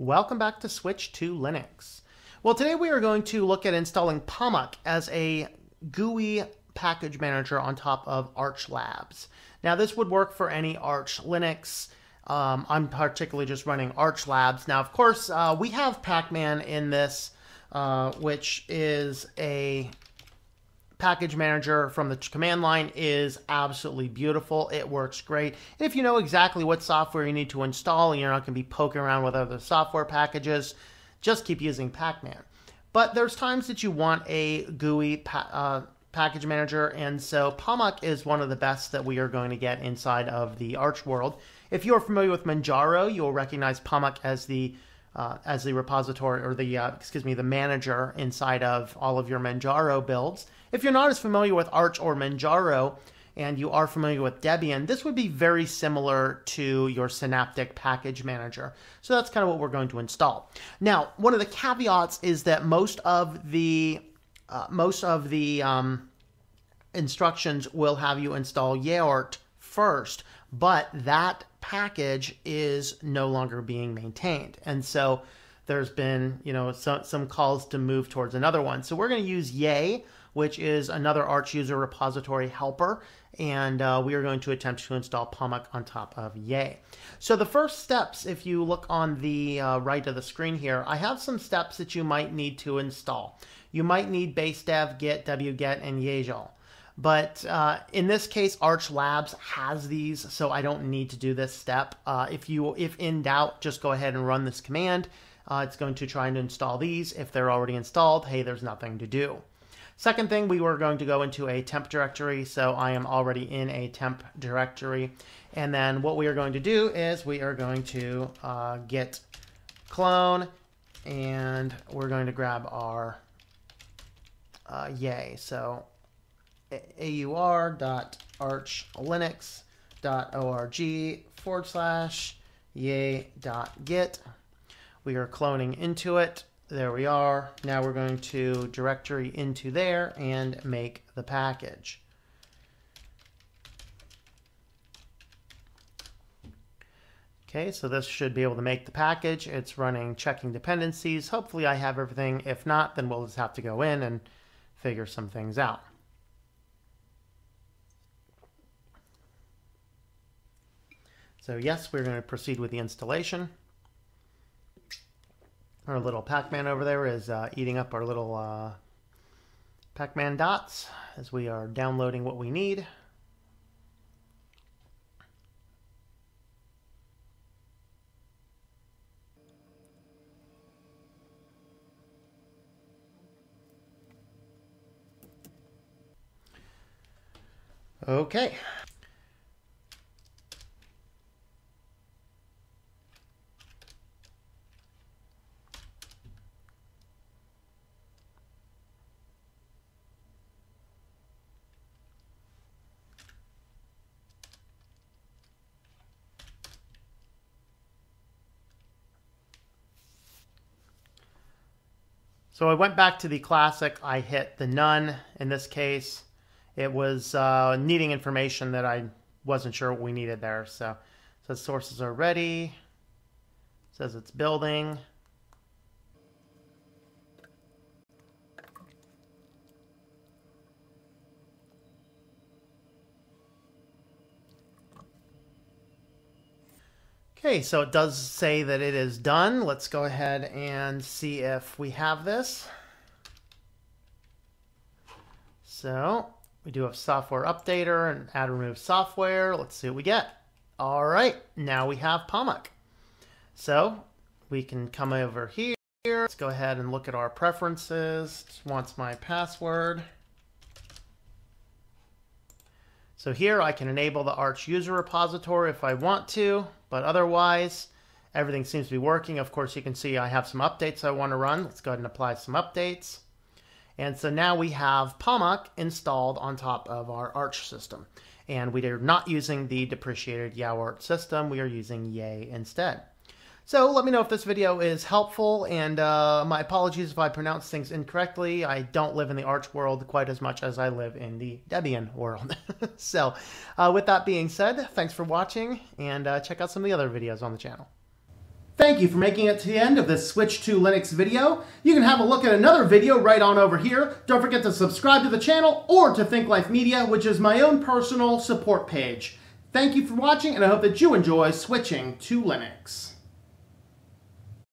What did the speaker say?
Welcome back to Switch to Linux. Well, today we are going to look at installing Pamac as a GUI package manager on top of Arch Labs. Now, this would work for any Arch Linux. Um, I'm particularly just running Arch Labs. Now, of course, uh, we have Pacman in this, uh, which is a package manager from the command line is absolutely beautiful. It works great. If you know exactly what software you need to install and you're not going to be poking around with other software packages, just keep using Pacman. But there's times that you want a GUI pa uh, package manager, and so Pamac is one of the best that we are going to get inside of the Arch world. If you're familiar with Manjaro, you'll recognize Pamac as the uh, as the repository or the uh, excuse me the manager inside of all of your Manjaro builds. If you're not as familiar with Arch or Manjaro and you are familiar with Debian, this would be very similar to your Synaptic package manager. So that's kind of what we're going to install. Now, one of the caveats is that most of the uh, most of the um, instructions will have you install Yaourt first, but that package is no longer being maintained. And so there's been, you know, some, some calls to move towards another one. So we're going to use Yay, which is another Arch user repository helper. And uh, we are going to attempt to install Pamac on top of Yay. So the first steps, if you look on the uh, right of the screen here, I have some steps that you might need to install. You might need base dev, git, wget, and yajl. But uh, in this case, Arch Labs has these, so I don't need to do this step. Uh, if you, if in doubt, just go ahead and run this command. Uh, it's going to try and install these. If they're already installed, hey, there's nothing to do. Second thing, we were going to go into a temp directory, so I am already in a temp directory. And then what we are going to do is we are going to uh, git clone, and we're going to grab our uh, yay. So aur.archlinux.org forward slash yay.git. We are cloning into it. There we are. Now we're going to directory into there and make the package. Okay, so this should be able to make the package. It's running checking dependencies. Hopefully I have everything. If not, then we'll just have to go in and figure some things out. So yes, we're going to proceed with the installation. Our little Pac-Man over there is uh, eating up our little uh, Pacman dots as we are downloading what we need. Okay. So I went back to the classic. I hit the none in this case. It was uh, needing information that I wasn't sure what we needed there. So it says sources are ready. It says it's building. Okay, so it does say that it is done. Let's go ahead and see if we have this. So we do have software updater and add remove software. Let's see what we get. All right, now we have Pamac. So we can come over here. Let's go ahead and look at our preferences. Wants my password. So here I can enable the Arch user repository if I want to. But otherwise, everything seems to be working. Of course, you can see I have some updates I want to run. Let's go ahead and apply some updates. And so now we have Pamac installed on top of our Arch system. And we are not using the depreciated Yaourt system. We are using Yay instead. So let me know if this video is helpful, and uh, my apologies if I pronounce things incorrectly. I don't live in the Arch world quite as much as I live in the Debian world. so uh, with that being said, thanks for watching, and uh, check out some of the other videos on the channel. Thank you for making it to the end of this Switch to Linux video. You can have a look at another video right on over here. Don't forget to subscribe to the channel or to Think Life Media, which is my own personal support page. Thank you for watching, and I hope that you enjoy switching to Linux.